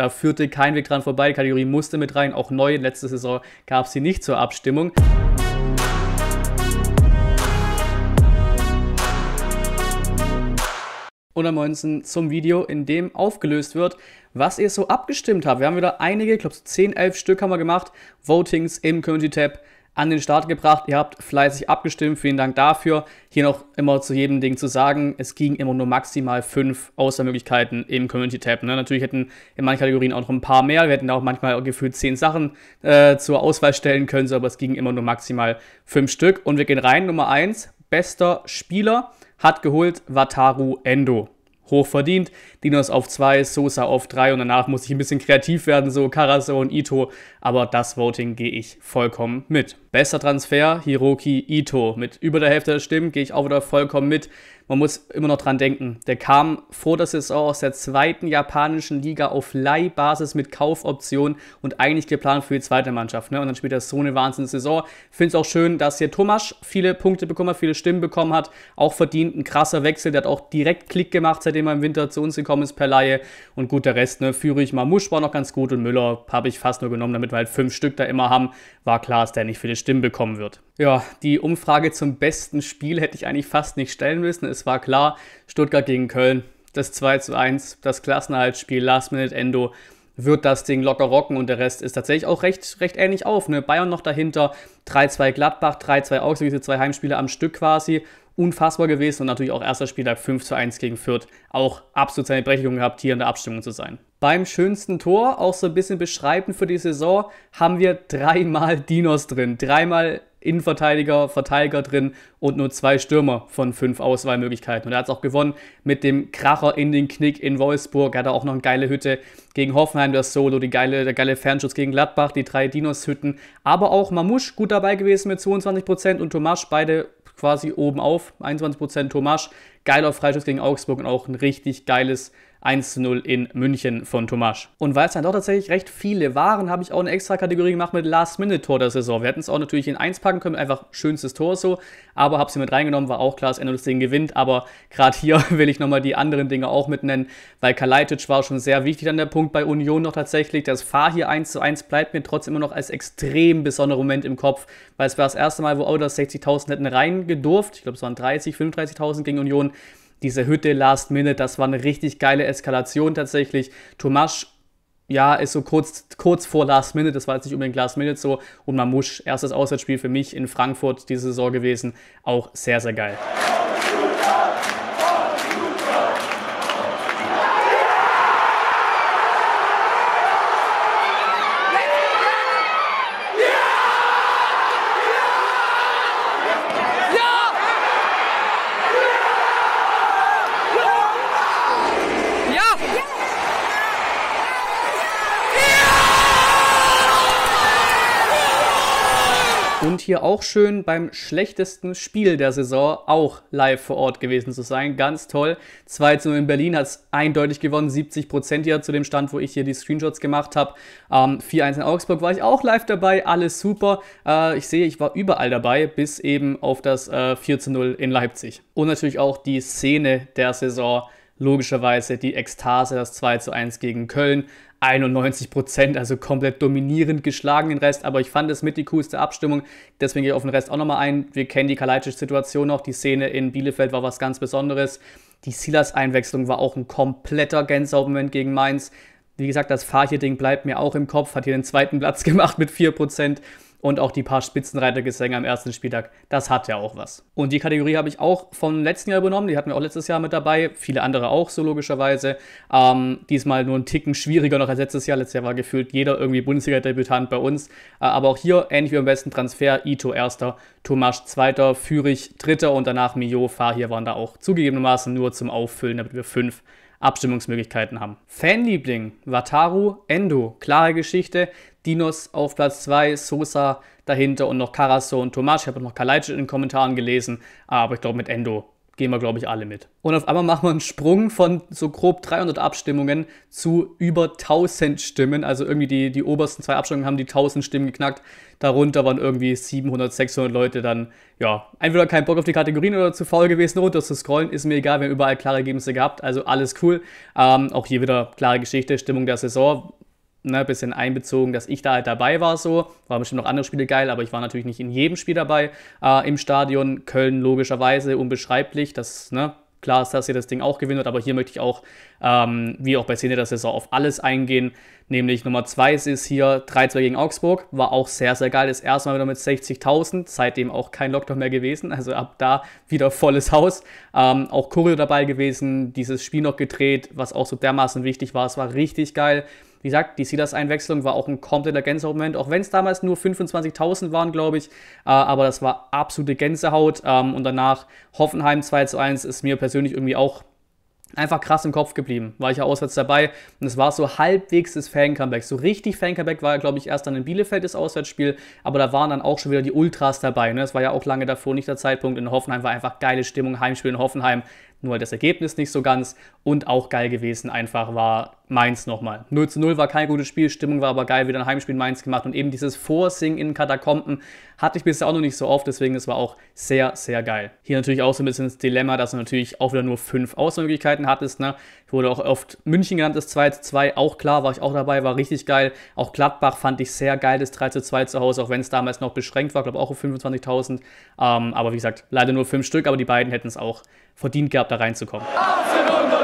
da führte kein Weg dran vorbei. Die Kategorie musste mit rein, auch neu. Letzte Saison gab es sie nicht zur Abstimmung. Und am 19 zum Video, in dem aufgelöst wird, was ihr so abgestimmt habt. Wir haben wieder einige, ich glaube so 10, 11 Stück haben wir gemacht, Votings im Community Tab an den Start gebracht. Ihr habt fleißig abgestimmt, vielen Dank dafür. Hier noch immer zu jedem Ding zu sagen, es ging immer nur maximal fünf Auswahlmöglichkeiten im Community-Tab. Ne? Natürlich hätten in manchen Kategorien auch noch ein paar mehr. Wir hätten auch manchmal gefühlt zehn Sachen äh, zur Auswahl stellen können, so, aber es ging immer nur maximal fünf Stück. Und wir gehen rein, Nummer eins, bester Spieler hat geholt Wataru Endo hoch verdient. Dinos auf 2, Sosa auf 3 und danach muss ich ein bisschen kreativ werden, so Karaso und Ito. Aber das Voting gehe ich vollkommen mit. Bester Transfer, Hiroki Ito. Mit über der Hälfte der Stimmen gehe ich auch wieder vollkommen mit man muss immer noch dran denken, der kam vor der Saison aus der zweiten japanischen Liga auf Leihbasis mit Kaufoption und eigentlich geplant für die zweite Mannschaft. Ne? Und dann spielt er so eine Wahnsinns-Saison. Finde es auch schön, dass hier Thomas viele Punkte bekommen hat, viele Stimmen bekommen hat. Auch verdient ein krasser Wechsel. Der hat auch direkt Klick gemacht, seitdem er im Winter zu uns gekommen ist per Laie. Und gut, der Rest, ne, führe ich Mamusch war noch ganz gut und Müller habe ich fast nur genommen, damit wir halt fünf Stück da immer haben. War klar, dass der nicht viele Stimmen bekommen wird. Ja, die Umfrage zum besten Spiel hätte ich eigentlich fast nicht stellen müssen. Es war klar, Stuttgart gegen Köln, das 2 zu 1, das Klassenerhaltsspiel, Last Minute Endo, wird das Ding locker rocken und der Rest ist tatsächlich auch recht, recht ähnlich auf. Ne? Bayern noch dahinter, 3-2 Gladbach, 3-2 Augsburg, diese zwei Heimspiele am Stück quasi. Unfassbar gewesen und natürlich auch erster Spieltag 5 zu 1 gegen Fürth. Auch absolut seine Berechtigung gehabt, hier in der Abstimmung zu sein. Beim schönsten Tor, auch so ein bisschen beschreibend für die Saison, haben wir dreimal Dinos drin. Dreimal Innenverteidiger, Verteidiger drin und nur zwei Stürmer von fünf Auswahlmöglichkeiten. Und er hat es auch gewonnen mit dem Kracher in den Knick in Wolfsburg. Er hat auch noch eine geile Hütte gegen Hoffenheim, das Solo, die geile, der geile Fernschutz gegen Gladbach, die drei Dinos-Hütten. Aber auch Mamusch gut dabei gewesen mit 22% und Tomasch beide quasi oben auf. 21% Tomasch, geiler Freischuss gegen Augsburg und auch ein richtig geiles 1 zu 0 in München von Tomasch. Und weil es dann doch tatsächlich recht viele waren, habe ich auch eine extra Kategorie gemacht mit Last-Minute-Tor der Saison. Wir hätten es auch natürlich in 1 packen können, einfach schönstes Tor so, aber habe sie mit reingenommen, war auch klar, dass Endo das Ding gewinnt, aber gerade hier will ich nochmal die anderen Dinge auch mit nennen, weil Kalajdzic war schon sehr wichtig an der Punkt bei Union noch tatsächlich. Das Fahr hier 1 zu 1 bleibt mir trotzdem immer noch als extrem besonderer Moment im Kopf, weil es war das erste Mal, wo Audas 60.000 hätten reingedurft. Ich glaube, es waren 30, 35.000 gegen Union diese Hütte Last Minute, das war eine richtig geile Eskalation tatsächlich. Tomasch, ja, ist so kurz, kurz vor Last Minute, das war jetzt nicht unbedingt Last Minute so. Und Mamouche, erstes Auswärtsspiel für mich in Frankfurt diese Saison gewesen, auch sehr, sehr geil. Und hier auch schön beim schlechtesten Spiel der Saison auch live vor Ort gewesen zu sein. Ganz toll. 2 zu 0 in Berlin hat es eindeutig gewonnen. 70 Prozent hier zu dem Stand, wo ich hier die Screenshots gemacht habe. Ähm, 4-1 in Augsburg war ich auch live dabei. Alles super. Äh, ich sehe, ich war überall dabei, bis eben auf das äh, 4 zu 0 in Leipzig. Und natürlich auch die Szene der Saison logischerweise die Ekstase, das 2 zu 1 gegen Köln. 91 Prozent, also komplett dominierend geschlagen den Rest, aber ich fand es mit die coolste Abstimmung, deswegen gehe ich auf den Rest auch nochmal ein. Wir kennen die Kalajdzic-Situation noch, die Szene in Bielefeld war was ganz Besonderes. Die Silas-Einwechslung war auch ein kompletter Gänsehautmoment gegen Mainz. Wie gesagt, das Fahrche-Ding bleibt mir auch im Kopf, hat hier den zweiten Platz gemacht mit 4% und auch die paar Spitzenreitergesänge am ersten Spieltag, das hat ja auch was. Und die Kategorie habe ich auch vom letzten Jahr übernommen, die hatten wir auch letztes Jahr mit dabei, viele andere auch so logischerweise. Ähm, diesmal nur ein Ticken schwieriger noch als letztes Jahr. Letztes Jahr war gefühlt jeder irgendwie Bundesliga-Debütant bei uns. Äh, aber auch hier ähnlich wie beim besten Transfer, Ito erster, Tomasch zweiter, Fürich dritter und danach Mio, Fahr hier waren da auch zugegebenermaßen nur zum Auffüllen, damit wir fünf Abstimmungsmöglichkeiten haben. Fanliebling, Wataru Endo, klare Geschichte. Dinos auf Platz 2, Sosa dahinter und noch Carasso und Tomasch. Ich habe noch Kalajdzic in den Kommentaren gelesen, aber ich glaube mit Endo gehen wir, glaube ich, alle mit. Und auf einmal machen wir einen Sprung von so grob 300 Abstimmungen zu über 1000 Stimmen. Also irgendwie die, die obersten zwei Abstimmungen haben die 1000 Stimmen geknackt. Darunter waren irgendwie 700, 600 Leute dann, ja, entweder kein Bock auf die Kategorien oder zu faul gewesen, runter zu scrollen. Ist mir egal, wir haben überall klare Ergebnisse gehabt. Also alles cool. Ähm, auch hier wieder klare Geschichte, Stimmung der Saison ne, bisschen einbezogen, dass ich da halt dabei war so. War bestimmt noch andere Spiele geil, aber ich war natürlich nicht in jedem Spiel dabei äh, im Stadion. Köln logischerweise unbeschreiblich, das, ne, Klar ist, dass ihr das Ding auch gewinnt, aber hier möchte ich auch, ähm, wie auch bei Szene der Saison, auf alles eingehen. Nämlich Nummer 2 ist hier 3-2 gegen Augsburg. War auch sehr, sehr geil. Das erste Mal wieder mit 60.000. Seitdem auch kein Lockdown mehr gewesen. Also ab da wieder volles Haus. Ähm, auch Choreo dabei gewesen. Dieses Spiel noch gedreht, was auch so dermaßen wichtig war. Es war richtig geil. Wie gesagt, die Silas-Einwechslung war auch ein kompletter Gänsehaut-Moment, auch wenn es damals nur 25.000 waren, glaube ich. Äh, aber das war absolute Gänsehaut. Ähm, und danach Hoffenheim 2 zu 1 ist mir persönlich irgendwie auch einfach krass im Kopf geblieben. War ich ja auswärts dabei und es war so halbwegs das Fan-Comeback. So richtig Fan-Comeback war, glaube ich, erst dann in Bielefeld das Auswärtsspiel, aber da waren dann auch schon wieder die Ultras dabei. Ne? Das war ja auch lange davor nicht der Zeitpunkt. In Hoffenheim war einfach geile Stimmung, Heimspiel in Hoffenheim nur das Ergebnis nicht so ganz und auch geil gewesen einfach war Mainz nochmal. 0 zu 0 war kein gutes Spiel, Stimmung war aber geil, wieder ein Heimspiel in Mainz gemacht und eben dieses Vorsingen in Katakomben hatte ich bisher auch noch nicht so oft, deswegen es war auch sehr, sehr geil. Hier natürlich auch so ein bisschen das Dilemma, dass du natürlich auch wieder nur fünf Auswahlmöglichkeiten hattest. Ne? Wurde auch oft München genannt, das 2 zu 2, auch klar, war ich auch dabei, war richtig geil. Auch Gladbach fand ich sehr geil, das 3 zu 2 zu Hause, auch wenn es damals noch beschränkt war, glaube auch auf 25.000. Ähm, aber wie gesagt, leider nur fünf Stück, aber die beiden hätten es auch verdient gehabt, da reinzukommen. 1893,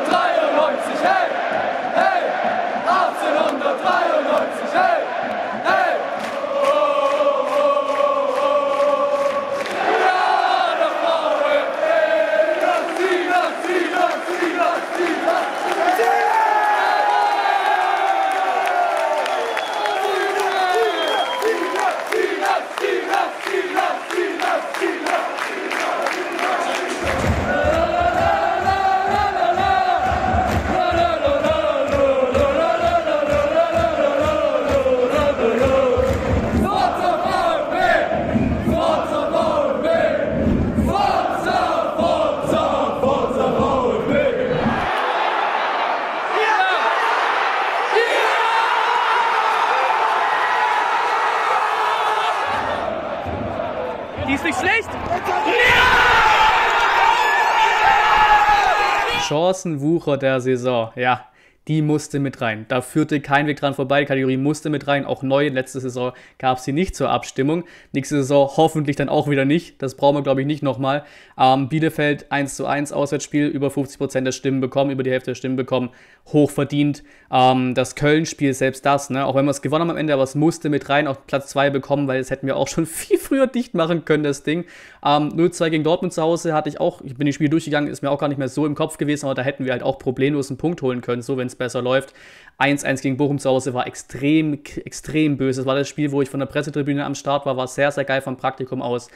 Chancenwucher der Saison, ja die musste mit rein. Da führte kein Weg dran vorbei. Die Kategorie musste mit rein. Auch neu. Letzte Saison gab es sie nicht zur Abstimmung. Nächste Saison hoffentlich dann auch wieder nicht. Das brauchen wir, glaube ich, nicht nochmal. Ähm, Bielefeld 1 zu 1 Auswärtsspiel. Über 50% der Stimmen bekommen. Über die Hälfte der Stimmen bekommen. Hoch verdient. Ähm, das Köln-Spiel, selbst das, ne? auch wenn wir es gewonnen haben am Ende, aber es musste mit rein auf Platz 2 bekommen, weil das hätten wir auch schon viel früher dicht machen können, das Ding. Ähm, 0-2 gegen Dortmund zu Hause hatte ich auch, ich bin die Spiel durchgegangen, ist mir auch gar nicht mehr so im Kopf gewesen, aber da hätten wir halt auch problemlos einen Punkt holen können, so wenn es besser läuft. 1-1 gegen Bochum zu Hause war extrem, extrem böse. Das war das Spiel, wo ich von der Pressetribüne am Start war, war sehr, sehr geil vom Praktikum aus.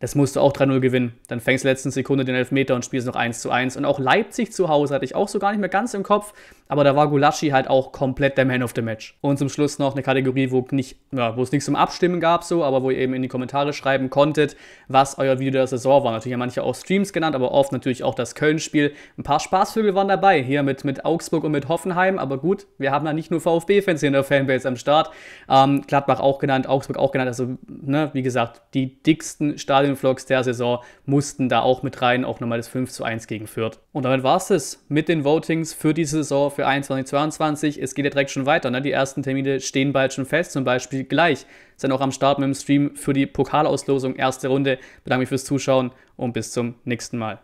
Das musst du auch 3-0 gewinnen. Dann fängst du letzten Sekunde den Elfmeter und spielst noch 1 zu 1. Und auch Leipzig zu Hause hatte ich auch so gar nicht mehr ganz im Kopf. Aber da war Gulaschi halt auch komplett der Man of the Match. Und zum Schluss noch eine Kategorie, wo, nicht, ja, wo es nichts zum Abstimmen gab, so, aber wo ihr eben in die Kommentare schreiben konntet, was euer Video der Saison war. Natürlich haben manche auch Streams genannt, aber oft natürlich auch das Köln-Spiel. Ein paar Spaßvögel waren dabei, hier mit, mit Augsburg und mit Hoffenheim. Aber gut, wir haben ja nicht nur VfB-Fans hier in der Fanbase am Start. Ähm, Gladbach auch genannt, Augsburg auch genannt. Also, ne, wie gesagt, die dicksten Stadionvlogs der Saison mussten da auch mit rein, auch nochmal das 5 zu 1 gegen Fürth. Und damit war es das mit den Votings für diese Saison für 21, 22. Es geht ja direkt schon weiter. Ne? Die ersten Termine stehen bald schon fest, zum Beispiel gleich. Sind auch am Start mit dem Stream für die Pokalauslosung, erste Runde. Bedanke mich fürs Zuschauen und bis zum nächsten Mal.